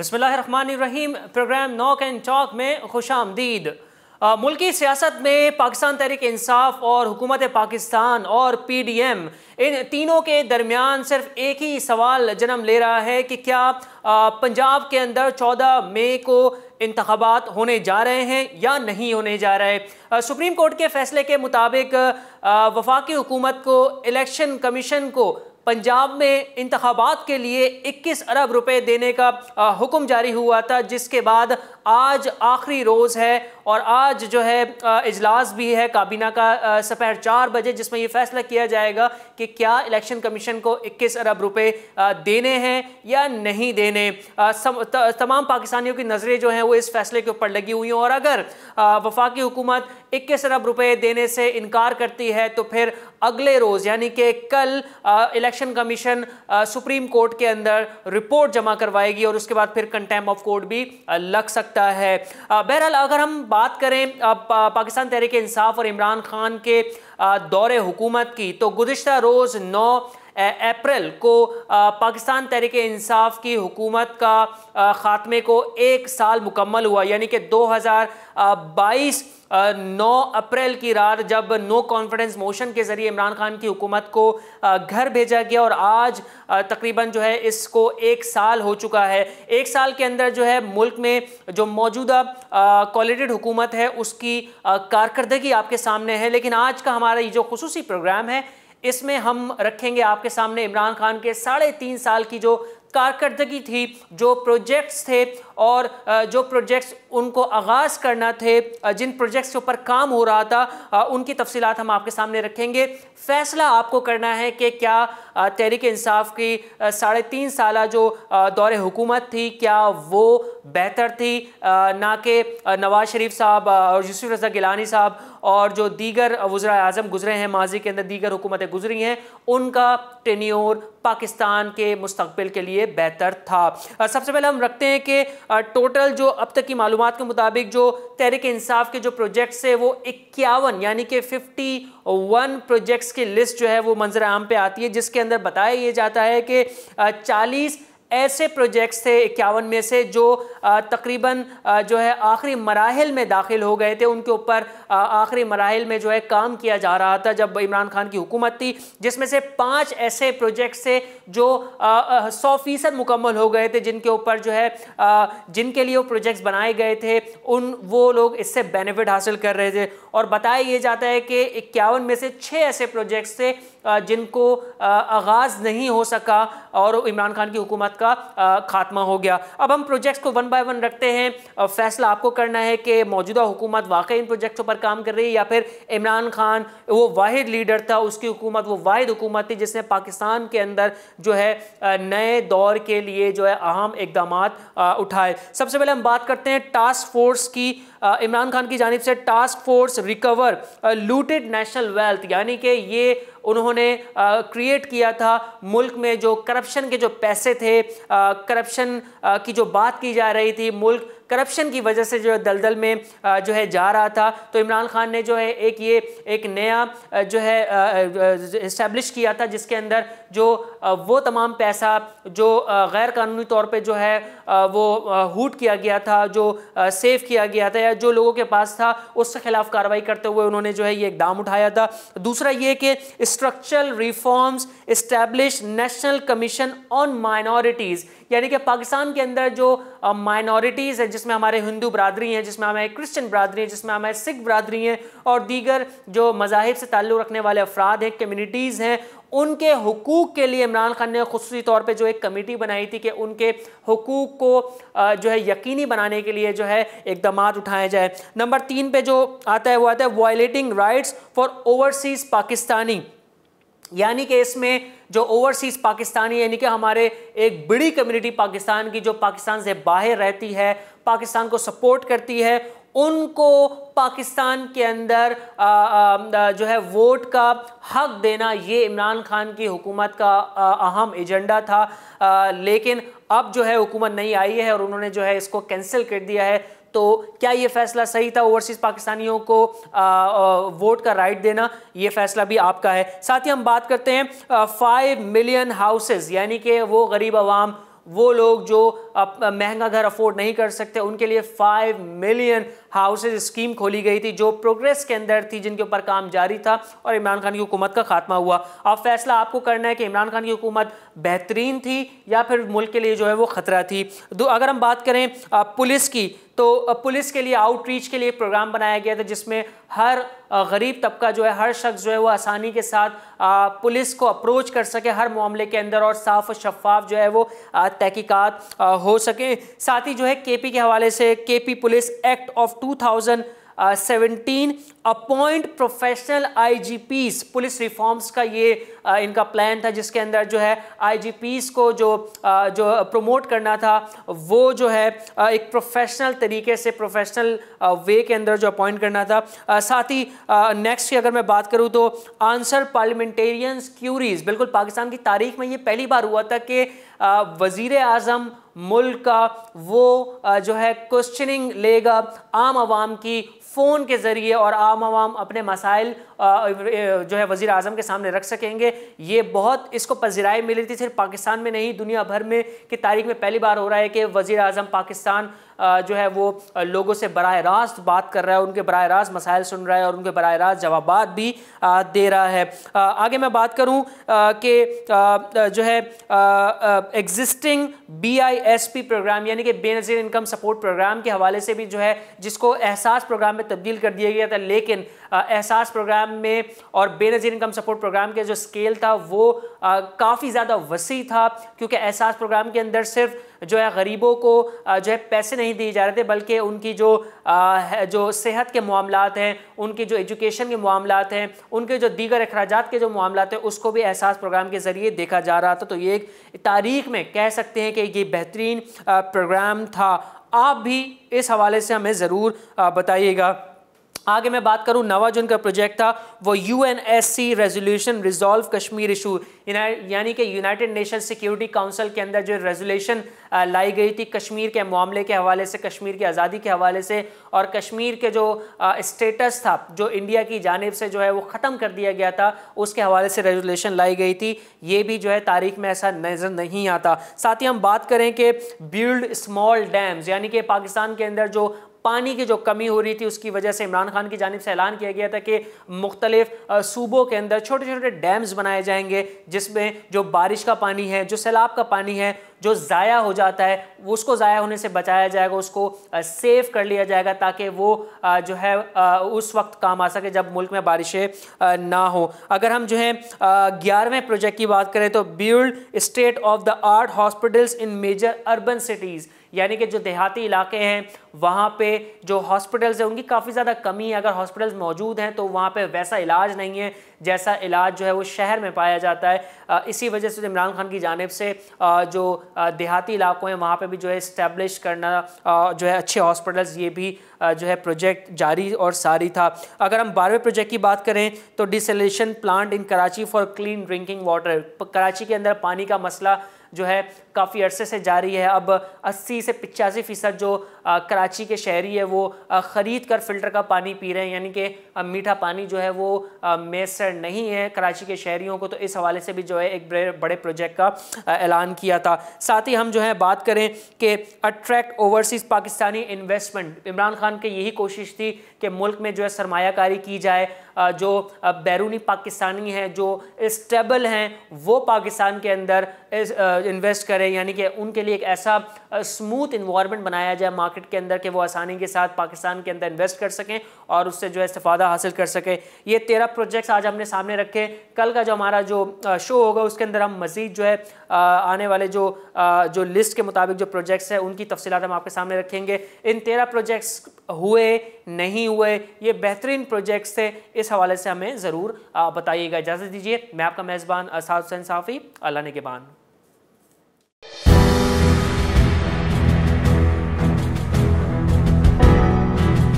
बसमीम programme knock and चौक में खुश आमदीद मुल्की सियासत में पाकिस्तान तहरीक इंसाफ और हुकूमत पाकिस्तान और पी डी एम इन तीनों के दरमियान सिर्फ़ एक ही सवाल जन्म ले रहा है कि क्या पंजाब के अंदर चौदह मई को इंतबात होने जा रहे हैं या नहीं होने जा रहे? सुप्रीम कोर्ट के फैसले के मुताबिक वफाकी हुकूमत को, इलेक्शन कमीशन को पंजाब में इंतबात के लिए 21 अरब रुपए देने का हुक्म जारी हुआ था, जिसके बाद आज आखिरी रोज़ है और आज जो है इजलास भी है काबीना का सपहर चार बजे, जिसमें ये फैसला किया जाएगा कि क्या इलेक्शन कमीशन को 21 अरब रुपए देने हैं या नहीं देने। तमाम पाकिस्तानियों की नज़रें जो हैं वो इस फैसले के ऊपर लगी हुई हैं और अगर वफाकी हुकूमत इक्कीस अरब रुपए देने से इनकार करती है तो फिर अगले रोज़, यानी कि कल इलेक्शन कमीशन सुप्रीम कोर्ट के अंदर रिपोर्ट जमा करवाएगी और उसके बाद फिर कंटेम ऑफ़ कोर्ट भी लग सकता है। बहरहाल, अगर हम बात करें पाकिस्तान तहरीक इंसाफ और इमरान खान के दौरे हुकूमत की तो गुज्त रोज़ नौ अप्रैल को पाकिस्तान तहरीक इंसाफ की हुकूमत का ख़ात्मे को एक साल मुकम्मल हुआ, यानी कि 2022 नौ अप्रैल की रात जब नो कॉन्फिडेंस मोशन के ज़रिए इमरान खान की हुकूमत को घर भेजा गया और आज तकरीबन जो है इसको एक साल हो चुका है। एक साल के अंदर जो है मुल्क में जो मौजूदा क्वालिटेड हुकूमत है उसकी कारकर्दगी आपके सामने है, लेकिन आज का हमारा ये जो खसूसी प्रोग्राम है इसमें हम रखेंगे आपके सामने इमरान खान के साढ़े तीन साल की जो कारकर्दगी थी, जो प्रोजेक्ट्स थे और जो प्रोजेक्ट्स उनको आगाज़ करना थे जिन प्रोजेक्ट्स के ऊपर काम हो रहा था उनकी तफसीलात हम आपके सामने रखेंगे। फ़ैसला आपको करना है कि क्या तहरीक इंसाफ की साढ़े तीन साल जो दौरे हुकूमत थी, क्या वो बेहतर थी? ना कि नवाज़ शरीफ साहब और यूसुफ रजा गिलानी साहब और जो दीगर वज्रा अजम गुजरे हैं, माजी के अंदर दीगर हुकूमतें गुजरी हैं, उनका टेन्योर पाकिस्तान के मुस्तबिल के लिए बेहतर था। सबसे पहले हम रखते हैं कि टोटल जो अब तक की मालूम के मुताबिक जो तहरीक इंसाफ के जो प्रोजेक्ट्स है, वो इक्यावन, यानी कि फिफ्टी वन प्रोजेक्ट्स की लिस्ट जो है, वो मंजर आम पे आती है, जिसके अंदर बताया ये जाता है कि चालीस ऐसे प्रोजेक्ट्स थे इक्यावन में से जो तकरीबन जो है आखिरी मराहल में दाखिल हो गए थे। उनके ऊपर आखिरी मराहल में जो है काम किया जा रहा था जब इमरान खान की हुकूमत थी, जिसमें से पाँच ऐसे प्रोजेक्ट्स थे जो सौ फ़ीसद मुकम्मल हो गए थे, जिनके ऊपर जो है जिनके लिए वो प्रोजेक्ट्स बनाए गए थे। उन, वो लोग इससे बेनिफिट हासिल कर रहे थे। और बताया ये जाता है कि इक्यावन में से छः ऐसे प्रोजेक्ट्स थे जिनको आगाज़ नहीं हो सका और इमरान खान की हुकूमत का खात्मा हो गया। अब हम प्रोजेक्ट्स को वन बाय वन रखते हैं। फैसला आपको करना है कि मौजूदा हुकूमत वाकई इन प्रोजेक्ट्स पर काम कर रही है या फिर इमरान खान, वो वाहिद लीडर था, उसकी हुकूमत, वो वाहिद हुकूमत थी जिसने पाकिस्तान के अंदर जो है नए दौर के लिए जो है अहम इकदाम उठाए। सबसे पहले हम बात करते हैं टास्क फोर्स की। इमरान खान की जानब से task force recover looted national wealth यानी कि ये उन्होंने क्रिएट किया था मुल्क में जो करप्शन के जो पैसे थे करप्शन की जो बात की जा रही थी मुल्क करप्शन की वजह से जो है दलदल में जो है जा रहा था। तो इमरान खान ने जो है एक ये, एक नया जो है इस्टेब्लिश किया था, जिसके अंदर जो वो तमाम पैसा जो गैर कानूनी तौर पे जो है वो हूट किया गया था, जो सेव किया गया था या जो लोगों के पास था उसके खिलाफ कार्रवाई करते हुए उन्होंने जो है ये इकदाम उठाया था। दूसरा ये कि structural reforms establish national commission on minorities यानी कि पाकिस्तान के अंदर जो माइनॉरिटीज़ है जिसमें हमारे हिंदू बरदरी हैं, जिसमें हमारे क्रिश्चन बरदरी हैं, जिसमें हमारे सिख बरदरी हैं और दीगर जो मजाहिब से ताल्लुक़ रखने वाले अफराद हैं कम्यूनिटीज़ हैं, उनके हकूक़ के लिए इमरान खान ने खसूसी तौर पे जो एक कमेटी बनाई थी कि उनके हकूक़ को जो है यकीनी बनाने के लिए जो है इकदाम उठाए जाए। नंबर तीन पे जो आता है, वो आता है violating rights for overseas Pakistani. यानी कि इसमें जो ओवरसीज़ पाकिस्तानी यानी कि हमारे एक बड़ी कम्युनिटी पाकिस्तान की, जो पाकिस्तान से बाहर रहती है, पाकिस्तान को सपोर्ट करती है उनको पाकिस्तान के अंदर आ, आ, जो है वोट का हक देना ये इमरान खान की हुकूमत का अहम एजेंडा था। आ, लेकिन अब जो है हुकूमत नहीं आई है और उन्होंने जो है इसको कैंसिल कर दिया है। तो क्या ये फैसला सही था ओवरसीज़ पाकिस्तानियों को आ, आ, वोट का राइट देना? ये फैसला भी आपका है। साथ ही हम बात करते हैं फाइव मिलियन हाउसेज यानी कि वो गरीब आवाम वो लोग जो महँगा घर अफोर्ड नहीं कर सकते, उनके लिए फाइव मिलियन हाउसेज स्कीम खोली गई थी, जो प्रोग्रेस के अंदर थी, जिनके ऊपर काम जारी था, और इमरान खान की हुकूमत का खात्मा हुआ। अब फैसला आपको करना है कि इमरान खान की हुकूमत बेहतरीन थी या फिर मुल्क के लिए जो है वो ख़तरा थी। अगर हम बात करें पुलिस की तो पुलिस के लिए आउटरीच के लिए प्रोग्राम बनाया गया था, जिसमें हर गरीब तबका जो है, हर शख्स जो है, वो आसानी के साथ पुलिस को अप्रोच कर सके हर मामले के अंदर और साफ़ शफाफ जो है वो तहकीकात हो सके। साथ ही जो है केपी के हवाले से KP police act of two thousand seventeen appoint professional IGPs police reforms का ये uh, इनका प्लान था जिसके अंदर जो है आईजीपीस को जो uh, जो प्रमोट करना था वो जो है uh, एक प्रोफेशनल तरीके से प्रोफेशनल वे के अंदर जो अपॉइंट करना था। साथ ही नेक्स्ट की अगर मैं बात करूँ तो आंसर पार्लियामेंटेरियंस क्यूरीज बिल्कुल पाकिस्तान की तारीख में ये पहली बार हुआ था कि वज़ी अजम मुल्क का वो जो है क्वेश्चनिंग लेगा आम आवाम की फ़ोन के ज़रिए और आम आवाम अपने मसाइल जो है वज़ी अजम के सामने रख सकेंगे। ये बहुत इसको पजीराई मिली थी, सिर्फ़ पाकिस्तान में नहीं, दुनिया भर में, की तारीख में पहली बार हो रहा है कि वज़ी अजम पाकिस्तान जो है वो लोगों से बर रास्त बात कर रहा है, उनके बर रास्त मसाइल सुन रहा है और उनके बर रास्त जवाब भी दे रहा है। आगे मैं बात करूँ कि जो है existing B I S P programme यानी कि बेनज़ीर इनकम सपोर्ट प्रोग्राम के हवाले से भी जो है, जिसको एहसास प्रोग्राम में तब्दील कर दिया गया था, लेकिन एहसास प्रोग्राम में और बेनज़ीर इनकम सपोर्ट प्रोग्राम के जो स्केल था, वो काफ़ी ज़्यादा वसी था, क्योंकि एहसास प्रोग्राम के अंदर सिर्फ़ जो है गरीबों को जो है पैसे नहीं दिए जा रहे थे, बल्कि उनकी जो जो सेहत के मामला हैं, उनकी जो एजुकेशन के मामला हैं, उनके जो दीगर अखराज के जो मामला हैं, उसको भी एहसास प्रोग्राम के ज़रिए देखा जा रहा था। तो ये एक तारीख में कह सकते हैं कि ये बेहतरीन प्रोग्राम था। आप भी इस हवाले से हमें ज़रूर बताइएगा। आगे मैं बात करूँ नवा जो उनका प्रोजेक्ट था, वो U N S C resolution resolve Kashmir issue यानी कि यूनाइटेड नेशन सिक्योरिटी काउंसिल के अंदर जो रेजोल्यूशन लाई गई थी कश्मीर के मामले के हवाले से, कश्मीर की आज़ादी के हवाले से, और कश्मीर के जो स्टेटस था, जो इंडिया की जानब से जो है वो ख़त्म कर दिया गया था, उसके हवाले से रेजोल्यूशन लाई गई थी। ये भी जो है तारीख में ऐसा नज़र नहीं आता। साथ ही हम बात करें कि बिल्ड स्मॉल डैम्स यानी कि पाकिस्तान के अंदर जो पानी की जो कमी हो रही थी, उसकी वजह से इमरान खान की जानब से ऐलान किया गया था कि मुख्तलिफ़ सूबों के अंदर छोटे छोटे डैम्स बनाए जाएँगे, जिसमें जो बारिश का पानी है, जो सैलाब का पानी है, जो ज़ाया हो जाता है उसको ज़ाया होने से बचाया जाएगा, उसको सेव कर लिया जाएगा ताकि वो जो है उस वक्त काम आ सके जब मुल्क में बारिशें ना हो। अगर हम जो है ग्यारहवें प्रोजेक्ट की बात करें तो build state of the art hospitals in major urban cities यानी कि जो देहाती इलाके हैं, वहाँ पे जो हॉस्पिटल्स हैं, उनकी काफ़ी ज़्यादा कमी है। अगर हॉस्पिटल्स मौजूद हैं तो वहाँ पे वैसा इलाज नहीं है, जैसा इलाज जो है वो शहर में पाया जाता है। इसी वजह से इमरान खान की जानब से जो देहाती इलाकों हैं, वहाँ पर भी जो है इस्टेब्लिश करना जो है अच्छे हॉस्पिटल्स ये भी जो है प्रोजेक्ट जारी और सारी था। अगर हम बारहवें प्रोजेक्ट की बात करें तो desalination plant in Karachi for clean drinking water Karachi के अंदर पानी का मसला जो है काफ़ी अरसे से जारी है। अब 80 से पिचासी फ़ीसद जो कराची के शहरी है, वो ख़रीद कर फ़िल्टर का पानी पी रहे हैं, यानी कि मीठा पानी जो है वो मैसर नहीं है कराची के शहरीों को तो इस हवाले से भी जो है एक बड़े प्रोजेक्ट का ऐलान किया था। साथ ही हम जो है बात करें कि attract overseas Pakistani investment Imran Khan की यही कोशिश थी कि मुल्क में जो है सरमाकारी की जाए जो बैरूनी पाकिस्तानी हैं, जो स्टेबल हैं, वो पाकिस्तान के अंदर इन्वेस्ट करें, यानी कि उनके लिए एक ऐसा स्मूथ इन्वायरमेंट बनाया जाए मार्केट के अंदर के वो आसानी के साथ पाकिस्तान के अंदर इन्वेस्ट कर सकें और उससे जो है इस्तेफादा हासिल कर सकें। ये तेरह प्रोजेक्ट्स आज हमने सामने रखे। कल का जो हमारा जो शो होगा उसके अंदर हम मज़ीद जो है आने वाले जो जो लिस्ट के मुताबिक जो प्रोजेक्ट्स हैं, उनकी तफसीत हम आपके सामने रखेंगे। इन तेरह प्रोजेक्ट्स हुए, नहीं हुए, ये बेहतरीन प्रोजेक्ट्स थे, इस हवाले से हमें ज़रूर बताइएगा। इजाज़त दीजिए। मैं आपका मेज़बान असाद हुसैन साफ़ी, अल्लाह ने के बान।